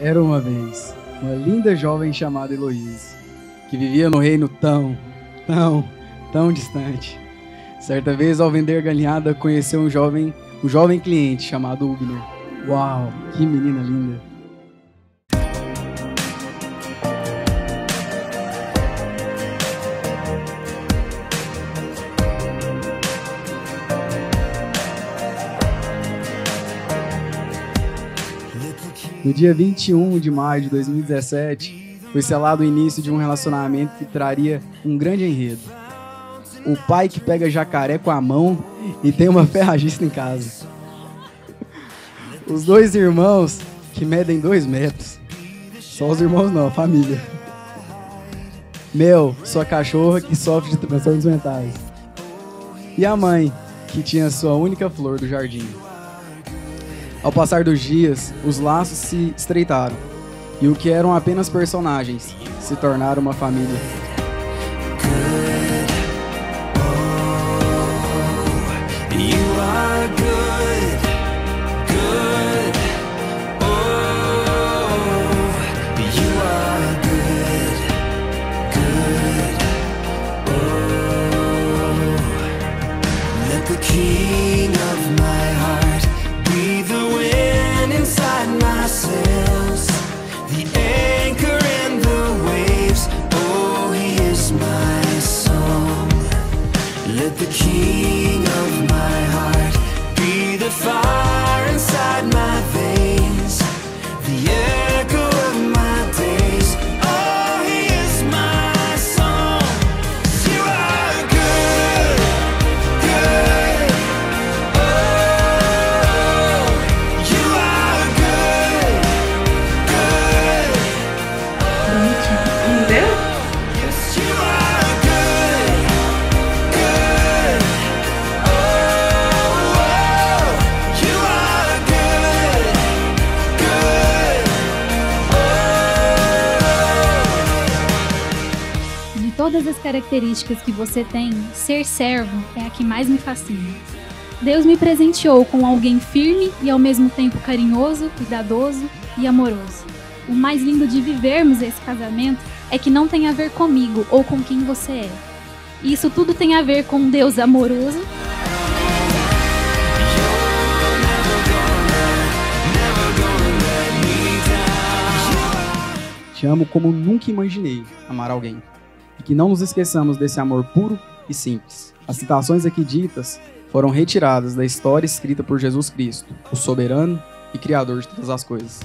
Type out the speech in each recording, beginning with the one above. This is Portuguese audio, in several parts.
Era uma vez uma linda jovem chamada Heloísa, que vivia no reino tão, tão, tão distante. Certa vez, ao vender galinhada, conheceu um jovem, um jovem cliente chamado Ubner. Uau, que menina linda! No dia 21 de maio de 2017, foi selado o início de um relacionamento que traria um grande enredo. O pai que pega jacaré com a mão e tem uma ferragista em casa. Os dois irmãos que medem dois metros. Só os irmãos não, a família. Mel, sua cachorra que sofre de transtornos mentais. E a mãe, que tinha sua única flor do jardim. Ao passar dos dias, os laços se estreitaram, e o que eram apenas personagens se tornaram uma família. ourselves the anchor in the waves. Oh, he is my song. Let the king of my heart be the fire. Todas as características que você tem, ser servo é a que mais me fascina. Deus me presenteou com alguém firme e ao mesmo tempo carinhoso, cuidadoso e amoroso. O mais lindo de vivermos esse casamento é que não tem a ver comigo ou com quem você é. Isso tudo tem a ver com um Deus amoroso Te amo como nunca imaginei amar alguém e que não nos esqueçamos desse amor puro e simples. As citações aqui ditas foram retiradas da história escrita por Jesus Cristo, o soberano e criador de todas as coisas.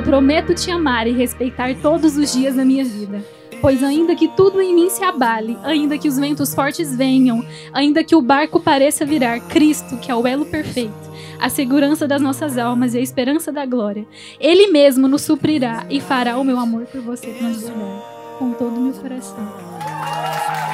Eu prometo te amar e respeitar todos os dias da minha vida. Pois ainda que tudo em mim se abale, ainda que os ventos fortes venham, ainda que o barco pareça virar, Cristo, que é o elo perfeito, a segurança das nossas almas e a esperança da glória, Ele mesmo nos suprirá e fará o meu amor por você transbordar com todo o meu coração.